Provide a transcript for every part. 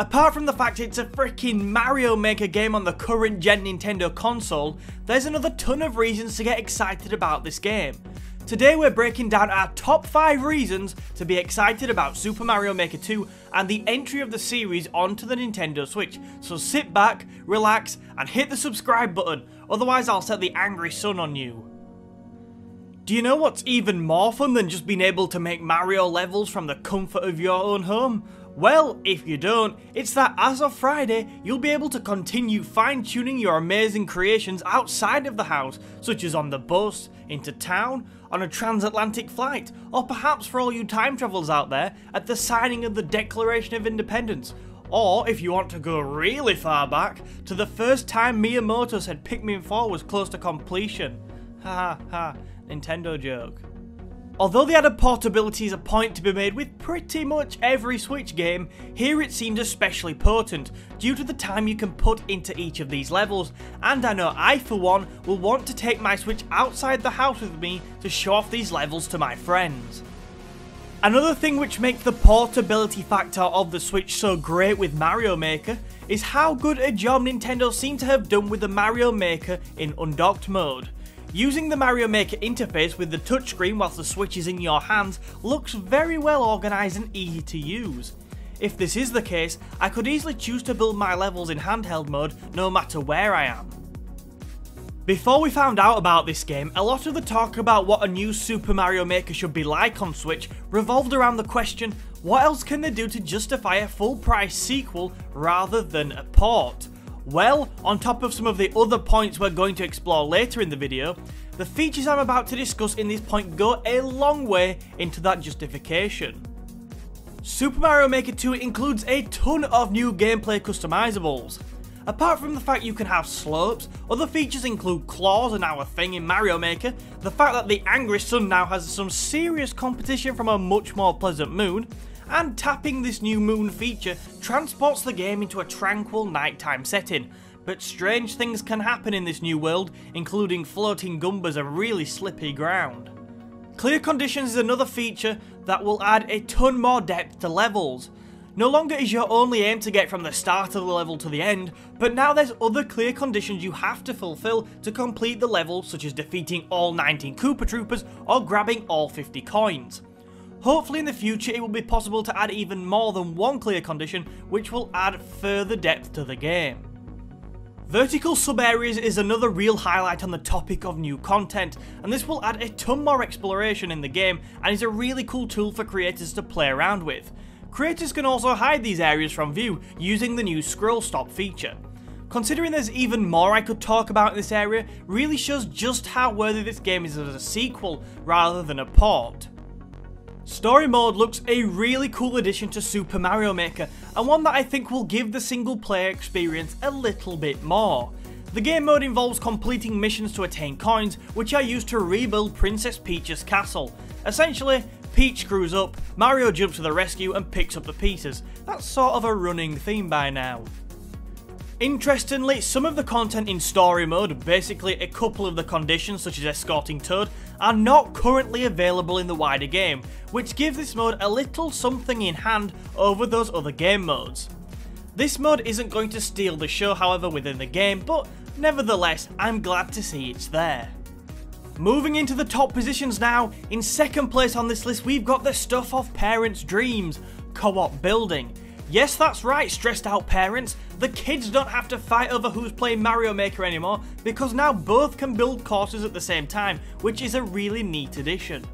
Apart from the fact it's a freaking Mario Maker game on the current gen Nintendo console, there's another ton of reasons to get excited about this game. Today we're breaking down our top 5 reasons to be excited about Super Mario Maker 2 and the entry of the series onto the Nintendo Switch, so sit back, relax and hit the subscribe button, otherwise I'll set the angry sun on you. Do you know what's even more fun than just being able to make Mario levels from the comfort of your own home? Well, if you don't, it's that as of Friday, you'll be able to continue fine tuning your amazing creations outside of the house, such as on the bus, into town, on a transatlantic flight, or perhaps for all you time travelers out there, at the signing of the Declaration of Independence. Or, if you want to go really far back, to the first time Miyamoto said Pikmin 4 was close to completion. Ha ha ha, Nintendo joke. Although the added portability is a point to be made with pretty much every Switch game, here it seems especially potent, due to the time you can put into each of these levels, and I know I for one will want to take my Switch outside the house with me to show off these levels to my friends. Another thing which makes the portability factor of the Switch so great with Mario Maker is how good a job Nintendo seem to have done with the Mario Maker in undocked mode. Using the Mario Maker interface with the touchscreen whilst the Switch is in your hands looks very well organised and easy to use. If this is the case, I could easily choose to build my levels in handheld mode no matter where I am. Before we found out about this game, a lot of the talk about what a new Super Mario Maker should be like on Switch revolved around the question, what else can they do to justify a full price sequel rather than a port? Well, on top of some of the other points we're going to explore later in the video, the features I'm about to discuss in this point go a long way into that justification. Super Mario Maker 2 includes a ton of new gameplay customizables. Apart from the fact you can have slopes, other features include claws are now a thing in Mario Maker, the fact that the Angry Sun now has some serious competition from a much more pleasant moon, and tapping this new moon feature transports the game into a tranquil nighttime setting. But strange things can happen in this new world, including floating Goombas and really slippy ground. Clear conditions is another feature that will add a ton more depth to levels. No longer is your only aim to get from the start of the level to the end, but now there's other clear conditions you have to fulfill to complete the level such as defeating all 19 Koopa Troopas or grabbing all 50 coins. Hopefully in the future it will be possible to add even more than one clear condition which will add further depth to the game. Vertical sub-areas is another real highlight on the topic of new content, and this will add a ton more exploration in the game and is a really cool tool for creators to play around with. Creators can also hide these areas from view using the new scroll stop feature. Considering there's even more I could talk about in this area really shows just how worthy this game is as a sequel rather than a port. Story mode looks a really cool addition to Super Mario Maker, and one that I think will give the single player experience a little bit more. The game mode involves completing missions to attain coins, which are used to rebuild Princess Peach's castle. Essentially, Peach screws up, Mario jumps to the rescue and picks up the pieces. That's sort of a running theme by now. Interestingly, some of the content in story mode, basically a couple of the conditions such as escorting Toad, are not currently available in the wider game, which gives this mode a little something in hand over those other game modes. This mode isn't going to steal the show however within the game, but nevertheless I'm glad to see it's there. Moving into the top positions now, in second place on this list we've got the stuff of parents' dreams, co-op building. Yes, that's right, stressed out parents. The kids don't have to fight over who's playing Mario Maker anymore because now both can build courses at the same time, which is a really neat addition.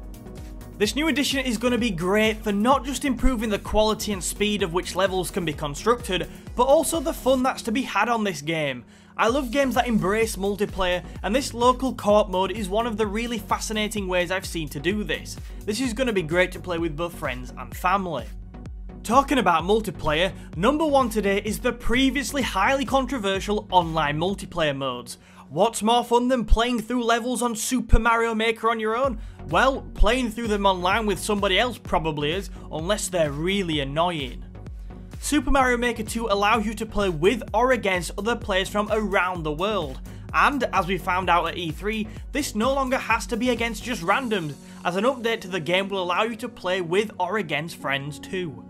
This new addition is going to be great for not just improving the quality and speed of which levels can be constructed, but also the fun that's to be had on this game. I love games that embrace multiplayer, and this local co-op mode is one of the really fascinating ways I've seen to do this. This is going to be great to play with both friends and family. Talking about multiplayer, number one today is the previously highly controversial online multiplayer modes. What's more fun than playing through levels on Super Mario Maker on your own? Well, playing through them online with somebody else probably is, unless they're really annoying. Super Mario Maker 2 allows you to play with or against other players from around the world. And, as we found out at E3, this no longer has to be against just randoms, as an update to the game will allow you to play with or against friends too.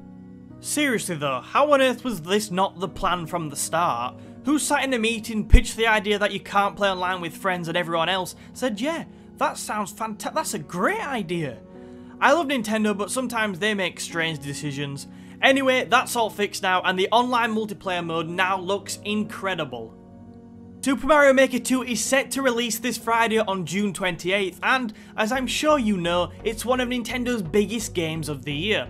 Seriously though, how on earth was this not the plan from the start? Who sat in a meeting, pitched the idea that you can't play online with friends and everyone else said, yeah, that sounds fantastic, that's a great idea. I love Nintendo, but sometimes they make strange decisions. Anyway, that's all fixed now, and the online multiplayer mode now looks incredible. Super Mario Maker 2 is set to release this Friday on June 28th, and as I'm sure you know, it's one of Nintendo's biggest games of the year.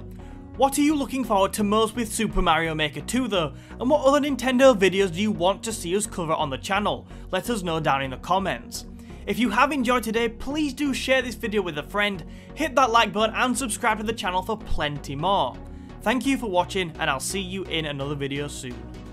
What are you looking forward to most with Super Mario Maker 2 though, and what other Nintendo videos do you want to see us cover on the channel? Let us know down in the comments. If you have enjoyed today, please do share this video with a friend, hit that like button and subscribe to the channel for plenty more. Thank you for watching and I'll see you in another video soon.